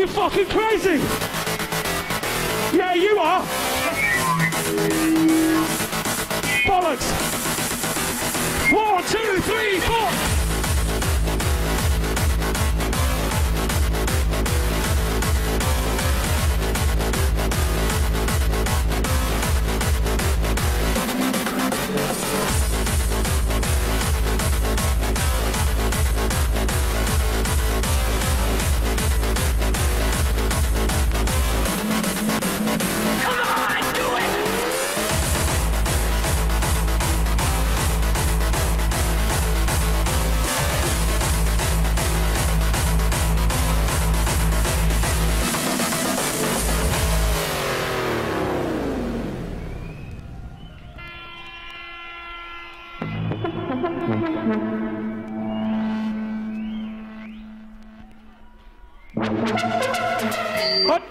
You fucking crazy? Yeah, you are. Bollocks. One, two, three, four. Hất!